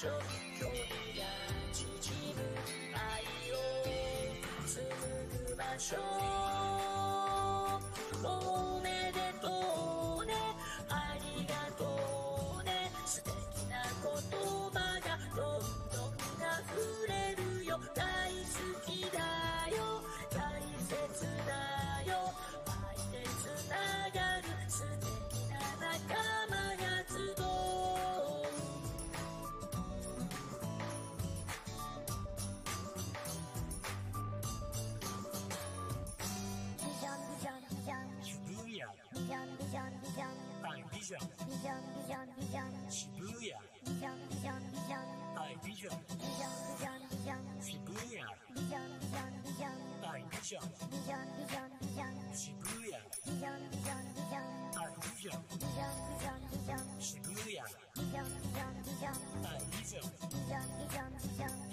手、手一搭，紧紧爱哟，走个慢手。你枪，你枪，你枪，是哥呀！你枪，你枪，你枪，大英雄！你枪，你枪，你枪，是哥呀！你枪，你枪，你枪，大英雄！你枪，你枪，你枪，是哥呀！你枪，你枪，你枪，大英雄！你枪，你枪，你枪。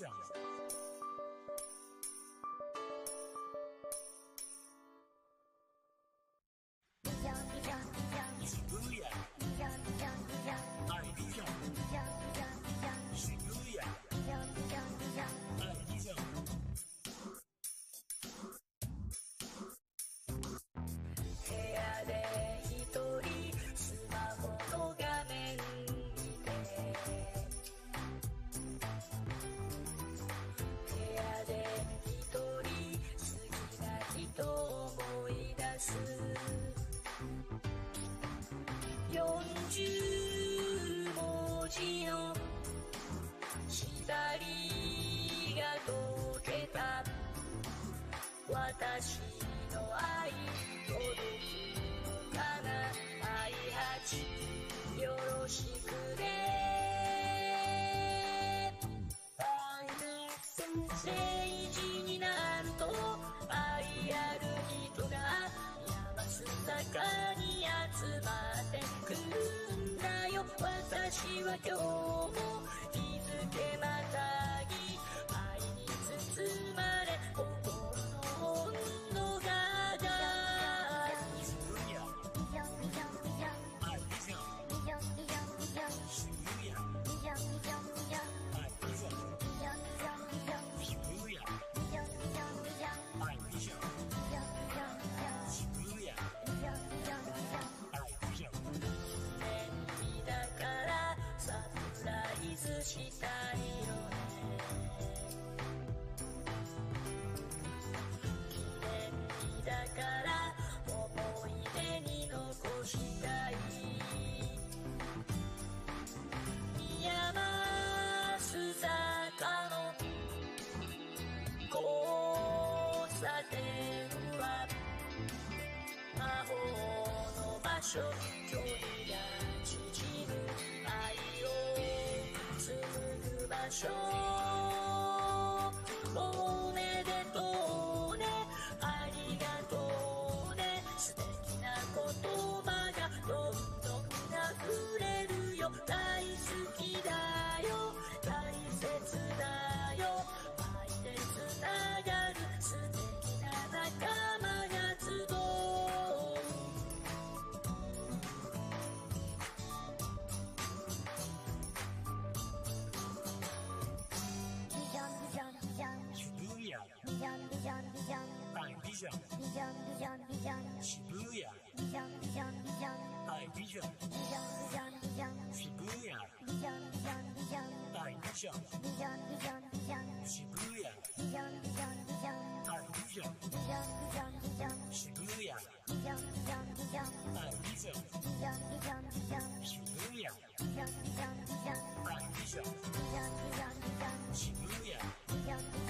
想。私の愛届くかな愛八よろしくね愛のステージになると愛ある人が山の中に集まってくるんだよ私は今日も日付またぎ愛に包まれ距離が縮む愛を紡ぐ場所。象。比象比象比象，是不一样。比象比象比象，爱比象。比象比象比象，是不一样。比象比象比象，爱比象。比象比象比象，是不一样。比象比象比象，爱比象。比象比象比象，是不一样。比象比象比象，爱比象。比象比象比象，是不一样。比象比象比象，爱比象。比象比象比象，是不一样。比象比象。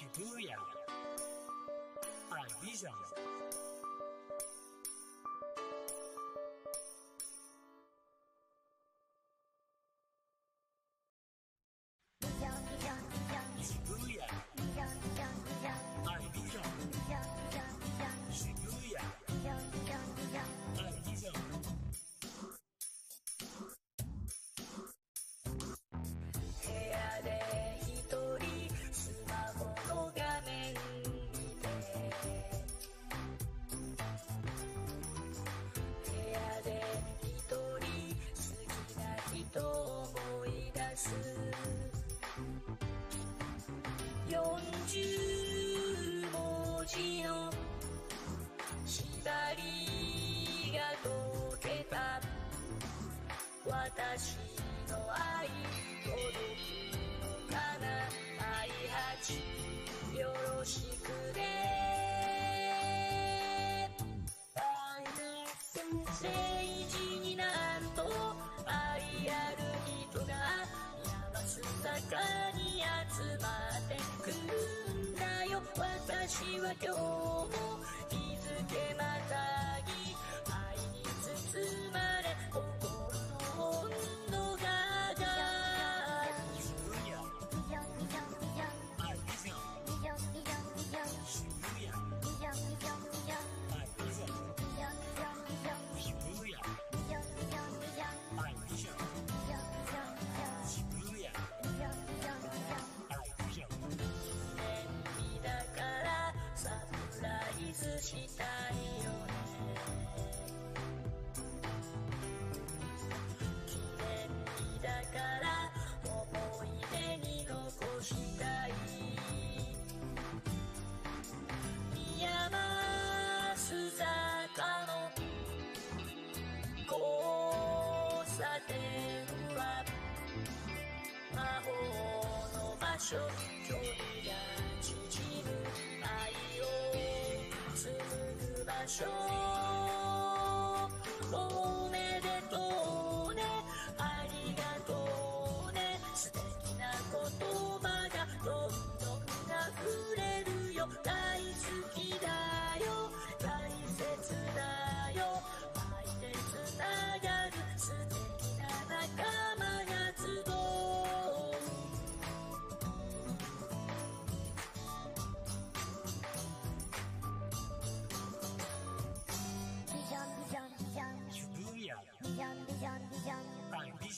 superior. I vision. 私の愛届くかな愛八よろしくね。大変先生になると愛ある人が山す坂に集まってくるんだよ。私は今日点は魔法の場所距離が縮む愛を紡ぐ場所。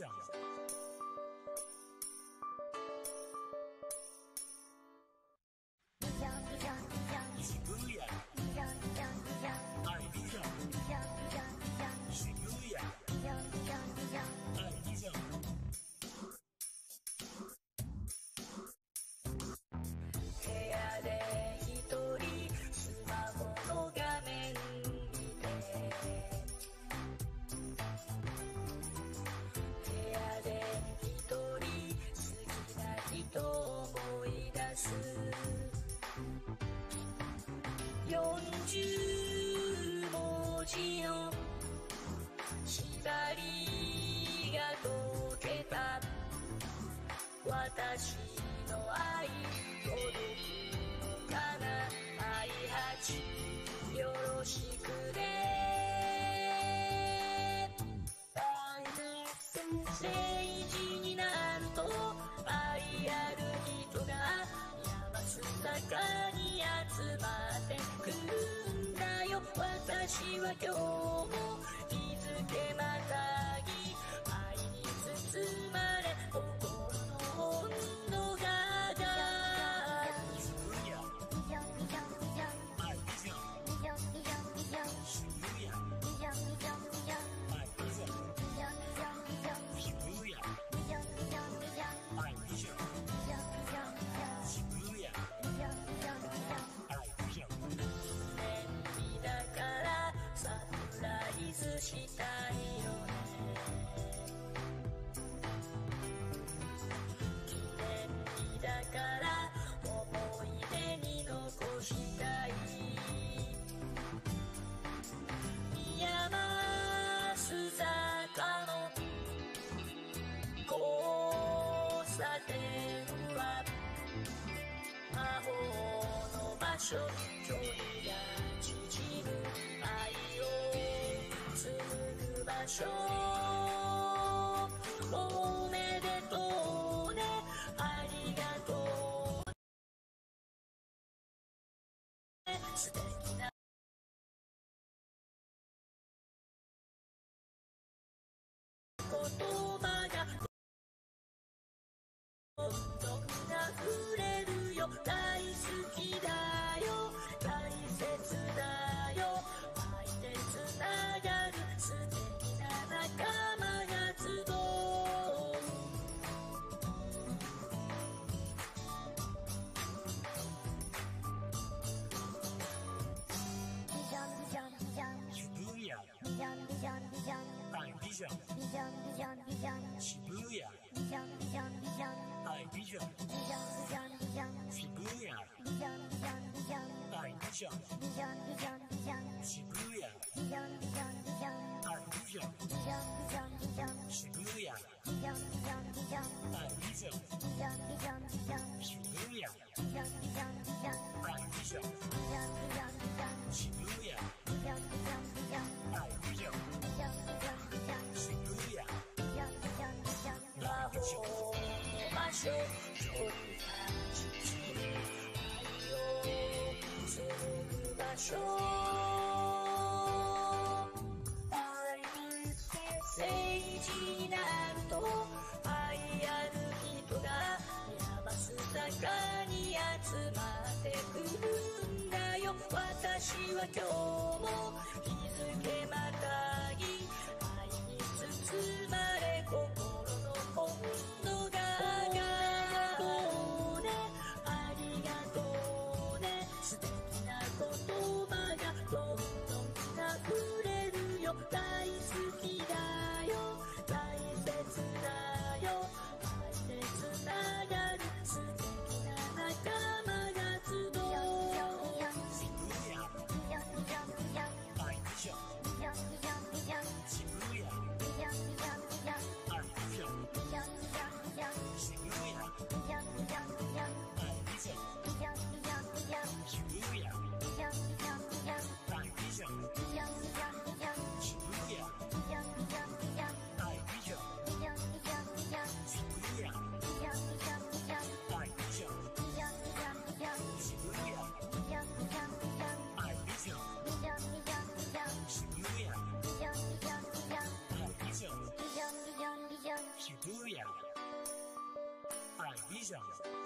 享。私の愛届くのかな愛八よろしくね。大学生政治になると愛ある人が山坂に集まってくるんだよ。私は今日も日付またぎ愛に包まれ距離が縮む愛を紡ぐ場所おめでとう。ねありがとうな言葉你想。你想你想去不一样你想你想你想你想想你想你想你想你想你你想你想你想你想想你想你想你想你想你你想你想你想你想想你想你想你想你想你你想你想你想你想想想想想想想 tutorial. vision.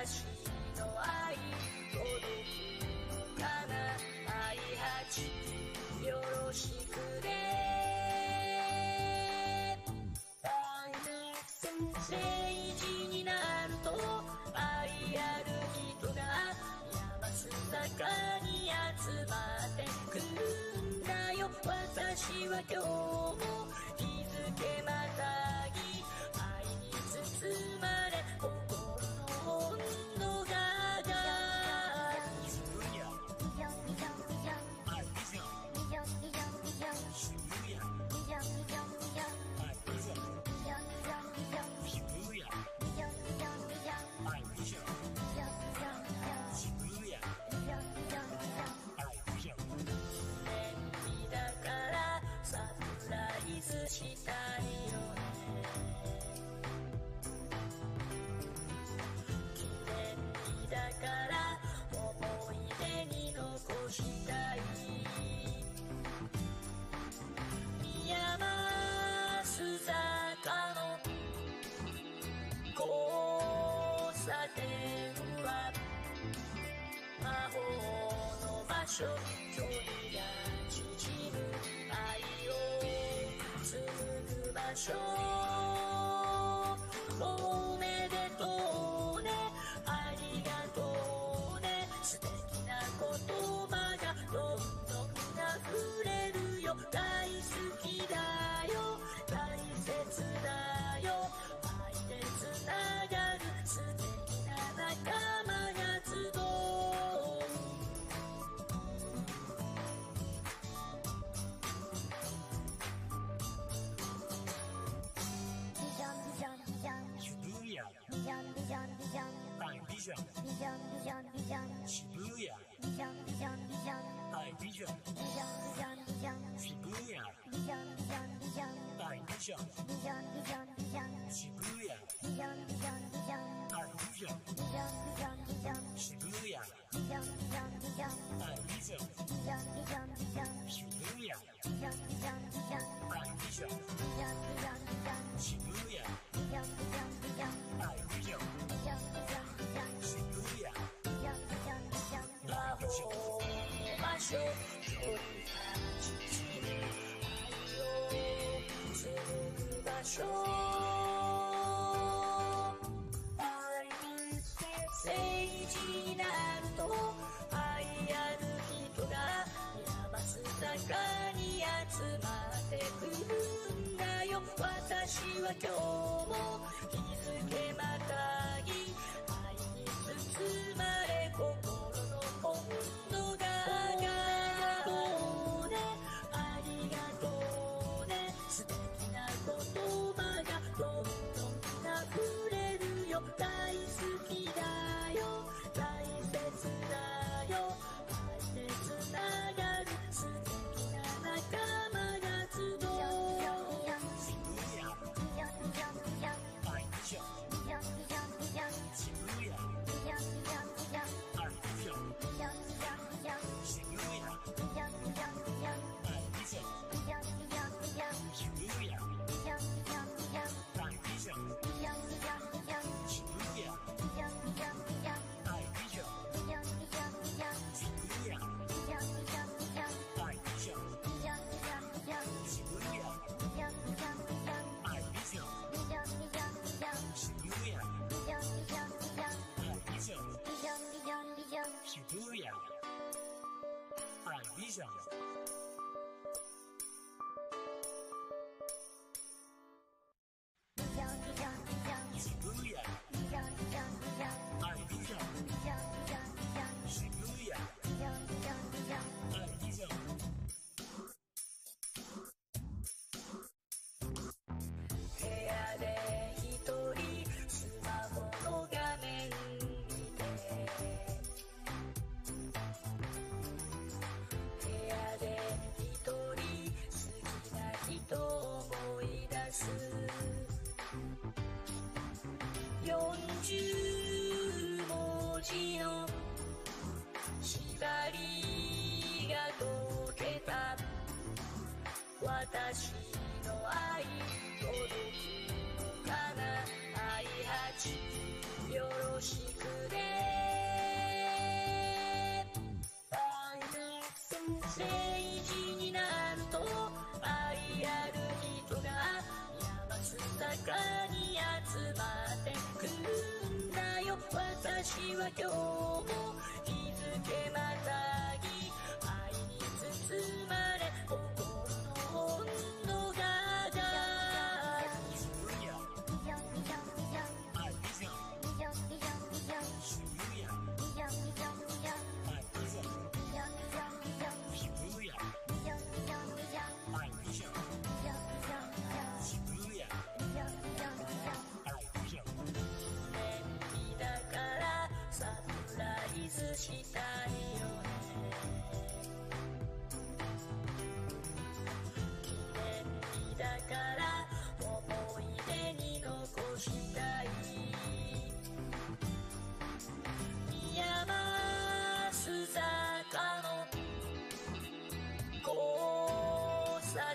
私の愛届くかな愛八よろしくね。政治になると愛ある人が山す中に集まってくるんだよ。私は今日距離が縮む愛を紡ぐ場所。Dijon, Dijon, Dijon, Dijon, Shibuya, Dijon, Dijon, Dijon, I Dijon, Dijon, Dijon, Dijon, Shibuya, Dijon, Dijon, Dijon, I Dijon, Dijon, Dijon, Dijon, Shibuya, Dijon, Dijon, Dijon, I Dijon, Dijon, Dijon, Dijon, Shibuya, Dijon, Dijon, Dijon, I Dijon, Dijon, Dijon, Dijon, Shibuya, Dijon, Dijon, Dijon, I Dijon, Dijon, Dijon, Dijon, Shibuya, Dijon, Dijon, Dijon, I Dijon, Dijon, Dijon. Shibuya 魔法距離が縮愛場所に集まってくるんだよは Shibuya, Prime Vision. 政治になると愛ある人が山坂に集まってくんだよ。私は今日も気づけば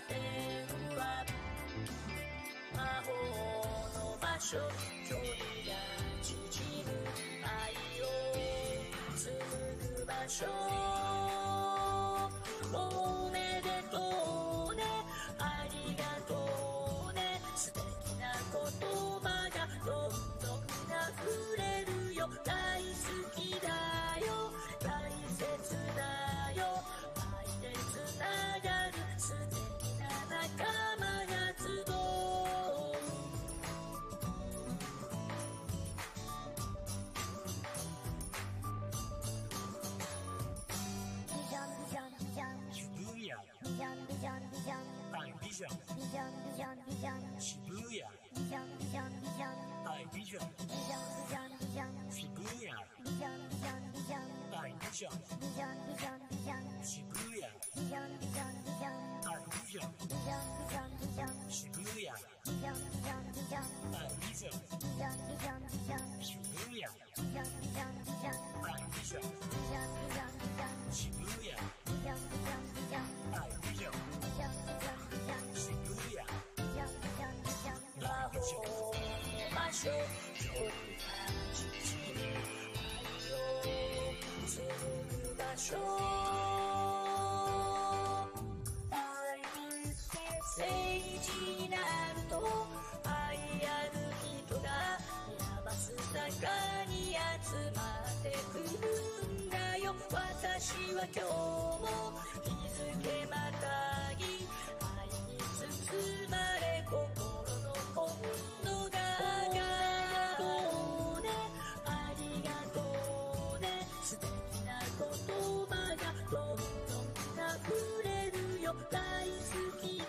店は魔法の場所距離が縮む愛を紡ぐ場所。你抢！你抢！你抢！去赌呀！你抢！你抢！你抢！带对象！你抢！你抢！你抢！去赌呀！你抢！你抢！你抢！带对象！よ大好き